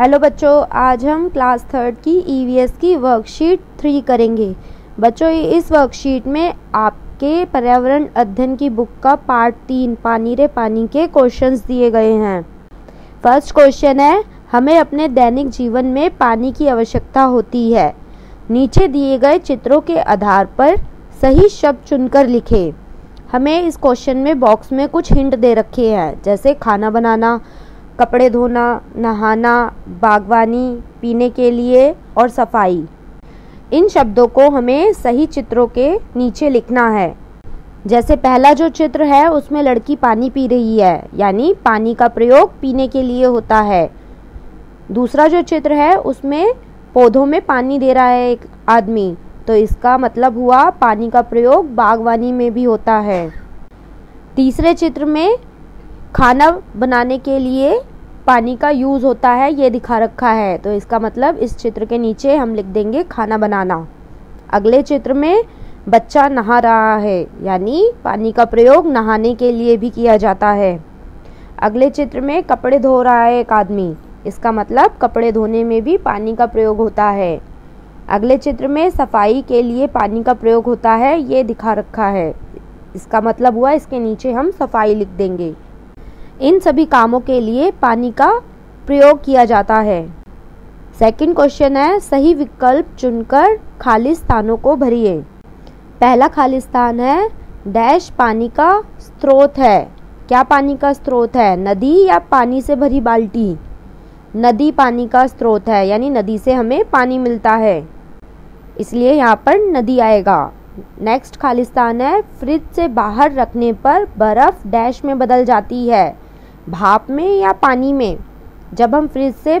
Hello बच्चों, आज हम क्लास थर्ड की ईवीएस की वर्कशीट थ्री करेंगे। बच्चों इस वर्कशीट में आपके पर्यावरण अध्ययन की बुक का पार्ट तीन, पानी रे पानी के क्वेश्चंस दिए गए हैं। फ़र्स्ट क्वेश्चन है, हमें अपने दैनिक जीवन में पानी की आवश्यकता होती है। नीचे दिए गए चित्रों के आधार पर सही शब्द चुनकर लिखें। हमें इस क्वेश्चन में बॉक्स में कुछ हिंट दे रखे हैं, जैसे खाना बनाना कपड़े धोना, नहाना, बागवानी, पीने के लिए और सफ़ाई। इन शब्दों को हमें सही चित्रों के नीचे लिखना है। जैसे पहला जो चित्र है, उसमें लड़की पानी पी रही है, यानी पानी का प्रयोग पीने के लिए होता है। दूसरा जो चित्र है, उसमें पौधों में पानी दे रहा है एक आदमी तो इसका मतलब हुआ पानी का प्रयोग बागवानी में भी होता है। तीसरे चित्र में खाना बनाने के लिए पानी का यूज़ होता है, ये दिखा रखा है। तो इसका मतलब इस चित्र के नीचे हम लिख देंगे खाना बनाना। अगले चित्र में बच्चा नहा रहा है, यानी पानी का प्रयोग नहाने के लिए भी किया जाता है। अगले चित्र में कपड़े धो रहा है एक आदमी, इसका मतलब कपड़े धोने में भी पानी का प्रयोग होता है। अगले चित्र में सफ़ाई के लिए पानी का प्रयोग होता है, ये दिखा रखा है। इसका मतलब हुआ इसके नीचे हम सफ़ाई लिख देंगे। इन सभी कामों के लिए पानी का प्रयोग किया जाता है। सेकंड क्वेश्चन है, सही विकल्प चुनकर खाली स्थानों को भरिए। पहला खाली स्थान है डैश पानी का स्रोत है। क्या पानी का स्रोत है? नदी या पानी से भरी बाल्टी? नदी पानी का स्रोत है, यानी नदी से हमें पानी मिलता है। इसलिए यहाँ पर नदी आएगा। नेक्स्ट खालिस्तान है फ्रिज से बाहर रखने पर बर्फ़ डैश में बदल जाती है। भाप में या पानी में? जब हम फ्रिज से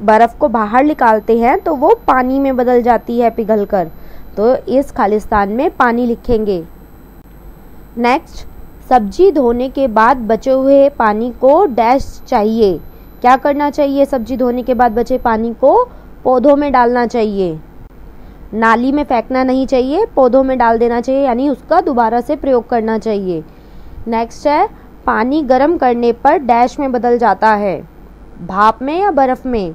बर्फ़ को बाहर निकालते हैं तो वो पानी में बदल जाती है पिघलकर। तो इस खालिस्तान में पानी लिखेंगे। नेक्स्ट सब्ज़ी धोने के बाद बचे हुए पानी को डैश चाहिए। क्या करना चाहिए सब्ज़ी धोने के बाद बचे पानी को? पौधों में डालना चाहिए। नाली में फेंकना नहीं चाहिए, पौधों में डाल देना चाहिए, यानी उसका दोबारा से प्रयोग करना चाहिए। नेक्स्ट है पानी गर्म करने पर डैश में बदल जाता है। भाप में या बर्फ़ में?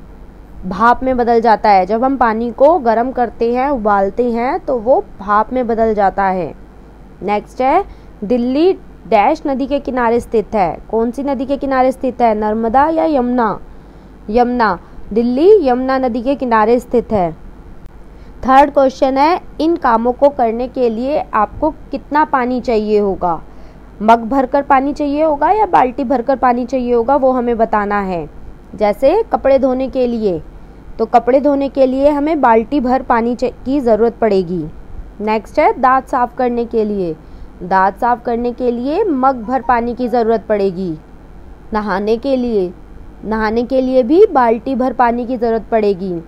भाप में बदल जाता है। जब हम पानी को गर्म करते हैं, उबालते हैं तो वो भाप में बदल जाता है। नेक्स्ट है, दिल्ली डैश नदी के किनारे स्थित है। कौन सी नदी के किनारे स्थित है? नर्मदा या यमुना? यमुना। दिल्ली यमुना नदी के किनारे स्थित है। थर्ड क्वेश्चन है, इन कामों को करने के लिए आपको कितना पानी चाहिए होगा? मग भरकर पानी चाहिए होगा या बाल्टी भरकर पानी चाहिए होगा, वो हमें बताना है। जैसे कपड़े धोने के लिए तो कपड़े धोने के लिए हमें बाल्टी भर पानी की ज़रूरत पड़ेगी। नेक्स्ट है, दांत साफ़ करने के लिए। दांत साफ़ करने के लिए मग भर पानी की ज़रूरत पड़ेगी। नहाने के लिए। नहाने के लिए भी बाल्टी भर पानी की ज़रूरत पड़ेगी।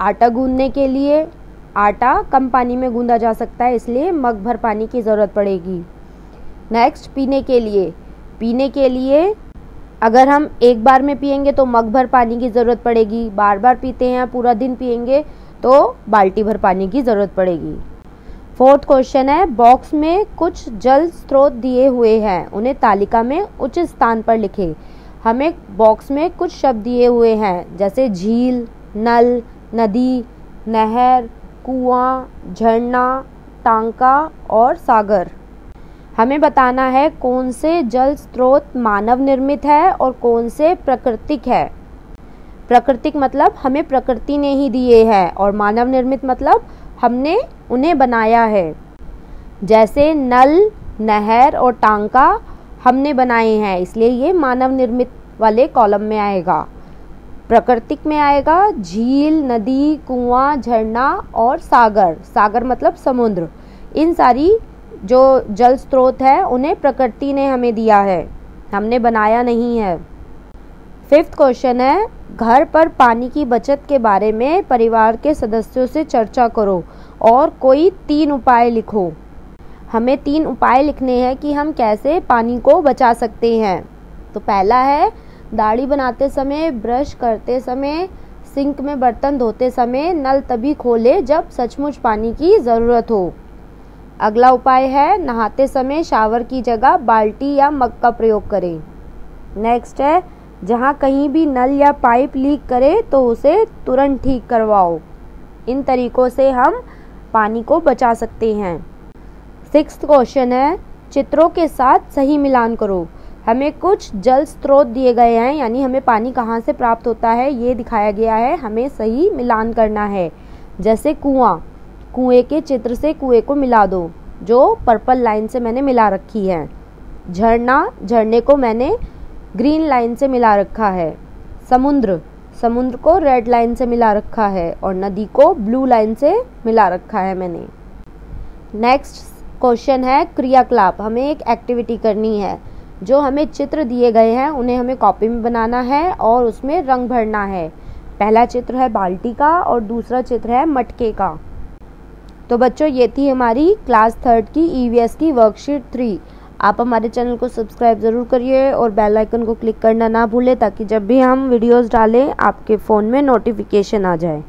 आटा गूंदने के लिए। आटा कम पानी में गूंदा जा सकता है, इसलिए मग भर पानी की ज़रूरत पड़ेगी। नेक्स्ट पीने के लिए। पीने के लिए अगर हम एक बार में पियेंगे तो मग भर पानी की ज़रूरत पड़ेगी। बार बार पीते हैं, पूरा दिन पियेंगे तो बाल्टी भर पानी की ज़रूरत पड़ेगी। फोर्थ क्वेश्चन है बॉक्स में कुछ जल स्रोत दिए हुए हैं। उन्हें तालिका में उच्च स्थान पर लिखें। हमें बॉक्स में कुछ शब्द दिए हुए हैं, जैसे झील, नल, नदी, नहर, कुआँ, झरना, टांका और सागर। हमें बताना है कौन से जल स्रोत मानव निर्मित है और कौन से प्राकृतिक है। प्राकृतिक मतलब हमें प्रकृति ने ही दिए हैं और मानव निर्मित मतलब हमने उन्हें बनाया है। जैसे नल, नहर और टांका हमने बनाए हैं, इसलिए ये मानव निर्मित वाले कॉलम में आएगा। प्राकृतिक में आएगा झील, नदी, कुआँ, झरना और सागर। सागर मतलब समुद्र। इन सारी जो जल स्रोत है, उन्हें प्रकृति ने हमें दिया है। हमने बनाया नहीं है। फिफ्थ क्वेश्चन है, घर पर पानी की बचत के बारे में परिवार के सदस्यों से चर्चा करो और कोई तीन उपाय लिखो। हमें तीन उपाय लिखने हैं कि हम कैसे पानी को बचा सकते हैं। तो पहला है, दाढ़ी बनाते समय, ब्रश करते समय, सिंक में बर्तन धोते समय, नल तभी खोले जब सचमुच पानी की ज़रूरत हो। अगला उपाय है, नहाते समय शावर की जगह बाल्टी या मग का प्रयोग करें। नेक्स्ट है, जहाँ कहीं भी नल या पाइप लीक करे तो उसे तुरंत ठीक करवाओ। इन तरीकों से हम पानी को बचा सकते हैं। सिक्स क्वेश्चन है, चित्रों के साथ सही मिलान करो। हमें कुछ जल स्रोत दिए गए हैं, यानी हमें पानी कहाँ से प्राप्त होता है, ये दिखाया गया है, हमें सही मिलान करना है। जैसे कुआँ। कुएँ के चित्र से कुएँ को मिला दो, जो पर्पल लाइन से मैंने मिला रखी है। झरना, झरने को मैंने ग्रीन लाइन से मिला रखा है। समुद्र समुद्र को रेड लाइन से मिला रखा है और नदी को ब्लू लाइन से मिला रखा है मैंने। नेक्स्ट क्वेश्चन है क्रियाकलाप। हमें एक एक्टिविटी करनी है, जो हमें चित्र दिए गए हैं, उन्हें हमें कॉपी में बनाना है और उसमें रंग भरना है। पहला चित्र है बाल्टी का और दूसरा चित्र है मटके का। तो बच्चों, ये थी हमारी क्लास थर्ड की ईवीएस की वर्कशीट थ्री आप हमारे चैनल को सब्सक्राइब ज़रूर करिए और बेल आइकन को क्लिक करना ना भूलें ताकि जब भी हम वीडियोस डालें, आपके फ़ोन में नोटिफिकेशन आ जाए।